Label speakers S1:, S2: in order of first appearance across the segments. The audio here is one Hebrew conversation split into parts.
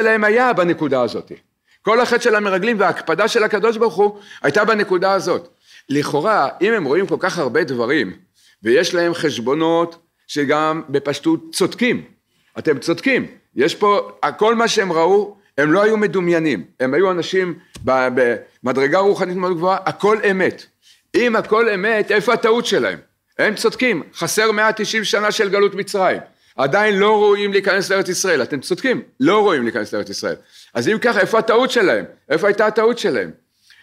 S1: שלהם היה בנקודה הזאת. כל החטא של המרגלים וההקפדה של הקדוש ברוך הוא הייתה בנקודה הזאת. לכאורה, אם הם רואים כל כך הרבה דברים, ויש להם חשבונות שגם בפשטות צודקים, אתם צודקים, יש פה, כל מה שהם ראו, הם לא היו מדומיינים, הם היו אנשים במדרגה רוחנית מאוד גבוהה, הכל אמת. אם הכל אמת, איפה הטעות שלהם? הם צודקים, חסר 190 שנה של גלות מצרים. עדיין לא רואים להיכנס לארץ ישראל, אתם צודקים, לא רואים להיכנס לארץ ישראל. אז אם ככה, איפה הטעות שלהם? איפה הייתה הטעות שלהם?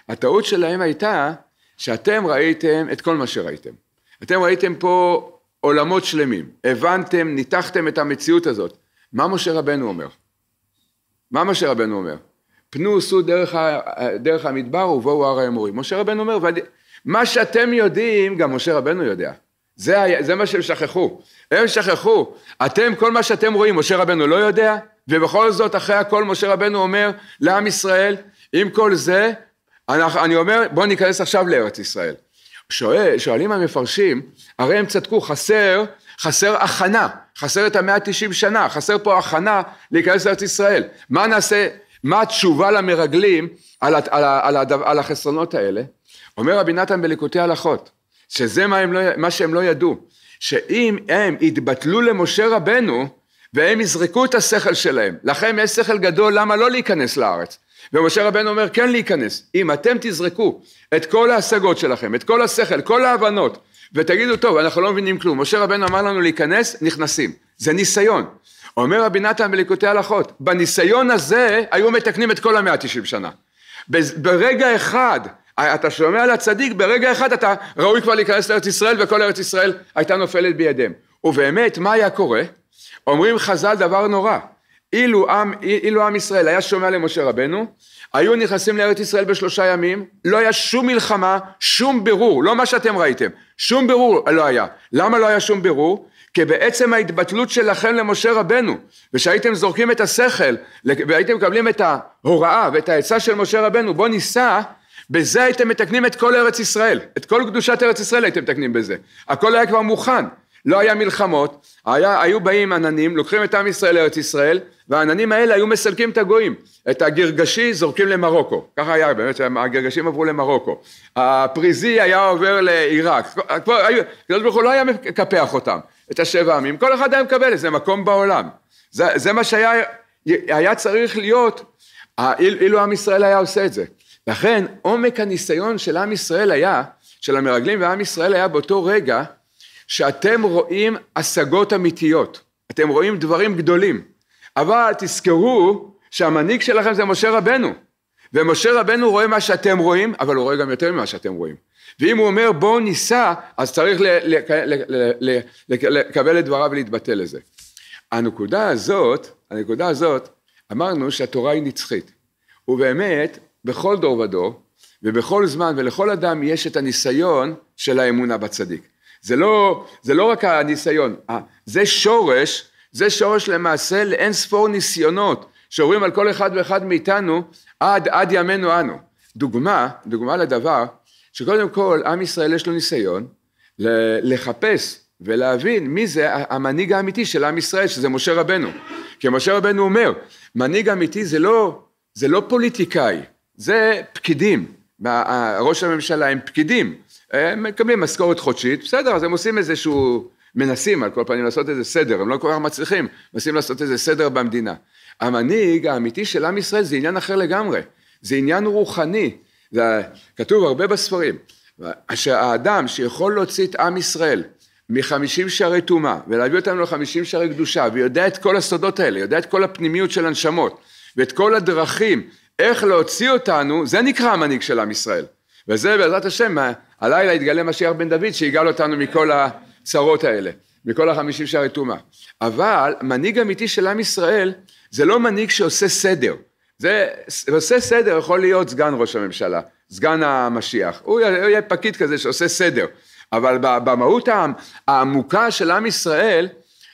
S1: הטעות שלהם הייתה שאתם ראיתם את כל מה שראיתם. אתם ראיתם פה עולמות שלמים, הבנתם, ניתחתם את המציאות הזאת. מה משה רבנו אומר? מה משה רבנו אומר? פנו סעו דרך, דרך המדבר ובואו הר האמורים. משה רבנו אומר, מה שאתם יודעים, גם משה רבנו יודע. זה, זה מה שהם שכחו. הם שכחו. אתם, כל מה שאתם רואים, משה רבנו לא יודע, ובכל זאת, אחרי הכל, משה רבנו אומר לעם ישראל, עם כל זה, אני, אני אומר, בואו ניכנס עכשיו לארץ ישראל. שואל, שואלים המפרשים, הרי הם צדקו, חסר, חסר הכנה, חסר את המאה תשעים שנה, חסר פה הכנה להיכנס לארץ ישראל. מה נעשה, מה התשובה למרגלים על, על, על, על, על החסרונות האלה? אומר רבי נתן בליקוטי הלכות, שזה מה, לא, מה שהם לא ידעו, שאם הם יתבטלו למשה רבנו, והם יזרקו את השכל שלהם, לכם יש שכל גדול למה לא להיכנס לארץ. ומשה רבנו אומר כן להיכנס, אם אתם תזרקו את כל ההשגות שלכם, את כל השכל, כל ההבנות, ותגידו טוב אנחנו לא מבינים כלום, משה רבנו אמר לנו להיכנס, נכנסים, זה ניסיון. אומר רבי נתן בליקוטי הלכות, בניסיון הזה היו מתקנים את כל המאה תשעים שנה. ברגע אחד אתה שומע על הצדיק, ברגע אחד אתה ראוי כבר להיכנס לארץ ישראל וכל ארץ ישראל הייתה נופלת בידיהם. ובאמת, מה היה קורה? אומרים חז"ל דבר נורא. אילו עם, אילו עם ישראל היה שומע למשה רבנו, היו נכנסים לארץ ישראל בשלושה ימים, לא היה שום מלחמה, שום בירור, לא מה שאתם ראיתם, שום בירור לא היה. למה לא היה שום בירור? כי בעצם ההתבטלות שלכם למשה רבנו, ושהייתם זורקים את השכל, והייתם מקבלים את ההוראה ואת העצה של משה רבנו, בוא ניסע, בזה הייתם מתקנים את כל ארץ ישראל, את כל קדושת ארץ ישראל הייתם מתקנים בזה. הכל היה כבר מוכן, לא היה מלחמות, היה, היו באים עננים, לוקחים את עם ישראל לארץ ישראל, והעננים האלה היו מסלקים את הגויים. את הגרגשי זורקים למרוקו, ככה היה, באמת הגרגשים עברו למרוקו. הפריזי היה עובר לעיראק, הקדוש ברוך הוא לא היה מקפח אותם, את השבע עמים, כל אחד היה מקבל איזה מקום בעולם. זה, זה מה שהיה היה צריך להיות, אילו עם ישראל היה עושה את זה. לכן עומק הניסיון של עם ישראל היה, של המרגלים ועם ישראל היה באותו רגע, שאתם רואים השגות אמיתיות, אתם רואים דברים גדולים, אבל תזכרו שהמנהיג שלכם זה משה רבנו, ומשה רבנו רואה מה שאתם רואים, אבל הוא רואה גם יותר ממה שאתם רואים. ואם הוא אומר בואו ניסע, אז צריך לקבל את דבריו ולהתבטא לזה. הנקודה הזאת, הנקודה הזאת, אמרנו שהתורה היא נצחית. ובאמת, בכל דור ודור, ובכל זמן ולכל אדם יש את הניסיון של האמונה בצדיק. זה לא, זה לא רק הניסיון, זה שורש, זה שורש למעשה לאין ספור ניסיונות שעוברים על כל אחד ואחד מאיתנו עד, עד ימינו אנו. דוגמה, דוגמה לדבר, שקודם כל עם ישראל יש לו ניסיון לחפש ולהבין מי זה המנהיג האמיתי של עם ישראל, שזה משה רבנו. כי משה רבנו אומר, מנהיג אמיתי זה לא, זה לא פוליטיקאי, זה פקידים, ראש הממשלה הם פקידים, הם מקבלים משכורת חודשית, בסדר, אז הם עושים איזשהו, מנסים על כל פנים לעשות איזה סדר, הם לא כל כך מצליחים, מנסים לעשות איזה סדר במדינה. המנהיג האמיתי של עם ישראל זה עניין אחר לגמרי, זה עניין רוחני, זה כתוב הרבה בספרים, שהאדם שיכול להוציא את עם ישראל מחמישים שערי טומאה ולהביא אותנו לחמישים שערי קדושה ויודע את כל הסודות האלה, יודע את כל הפנימיות של הנשמות ואת כל הדרכים איך להוציא אותנו, זה נקרא המנהיג של עם ישראל. וזה בעזרת השם, הלילה יתגלה משיח בן דוד שיגאל אותנו מכל הצרות האלה, מכל החמישים שערי טומאה. אבל מנהיג אמיתי של עם ישראל זה לא מנהיג שעושה סדר. זה עושה סדר יכול להיות סגן ראש הממשלה, סגן המשיח. הוא יהיה פקיד כזה שעושה סדר. אבל במהות העמוקה של עם ישראל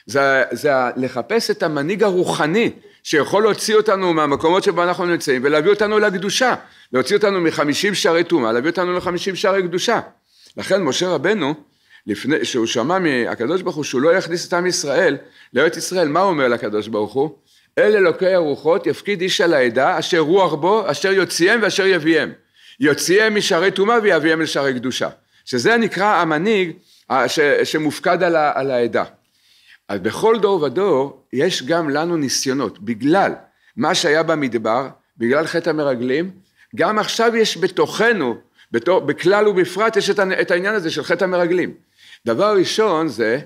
S1: זה, זה לחפש את המנהיג הרוחני שיכול להוציא אותנו מהמקומות שבו אנחנו נמצאים ולהביא אותנו לקדושה, להוציא אותנו מחמישים שערי טומאה, להביא אותנו לחמישים שערי קדושה. לכן משה רבנו, לפני שהוא שמע מהקדוש ברוך הוא שהוא לא יכניס את עם ישראל לארץ ישראל, מה הוא אומר לקדוש ברוך הוא? אל אלוקי הרוחות יפקיד איש על העדה, אשר רוח בו, אשר יוציאם ואשר יביאם. יוציאם משערי טומאה ויביאם לשערי קדושה. שזה נקרא המנהיג שמופקד על, על העדה. אז בכל דור ודור יש גם לנו ניסיונות, בגלל מה שהיה במדבר, בגלל חטא המרגלים, גם עכשיו יש בתוכנו, בתור, בכלל ובפרט יש את העניין הזה של חטא המרגלים. דבר ראשון זה,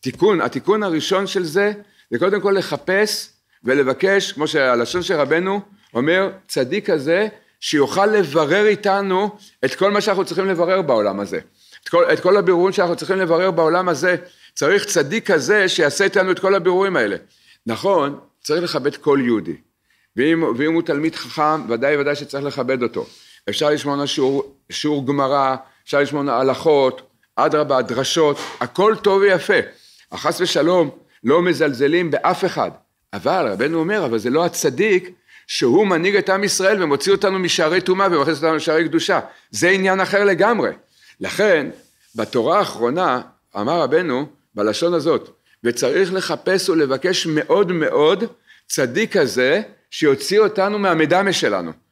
S1: תיקון, התיקון הראשון של זה, זה קודם כל לחפש ולבקש, כמו שהלשון של רבנו אומר, צדיק כזה שיוכל לברר איתנו את כל מה שאנחנו צריכים לברר בעולם הזה. את כל, את כל הבירורים שאנחנו צריכים לברר בעולם הזה, צריך צדיק כזה שיעשה איתנו את כל הבירורים האלה. נכון, צריך לכבד כל יהודי. ואם, ואם הוא תלמיד חכם, ודאי ודאי שצריך לכבד אותו. אפשר לשמוע שיעור, שיעור גמרא, אפשר לשמוע הלכות, אדרבה, דרשות, הכל טוב ויפה. החס ושלום, לא מזלזלים באף אחד. אבל רבנו אומר, אבל זה לא הצדיק שהוא מנהיג את עם ישראל ומוציא אותנו משערי טומאה ומכניס אותנו לשערי קדושה. זה עניין אחר לגמרי. לכן, בתורה האחרונה, אמר רבנו, בלשון הזאת, וצריך לחפש ולבקש מאוד מאוד צדיק כזה שיוציא אותנו מהמדמה שלנו.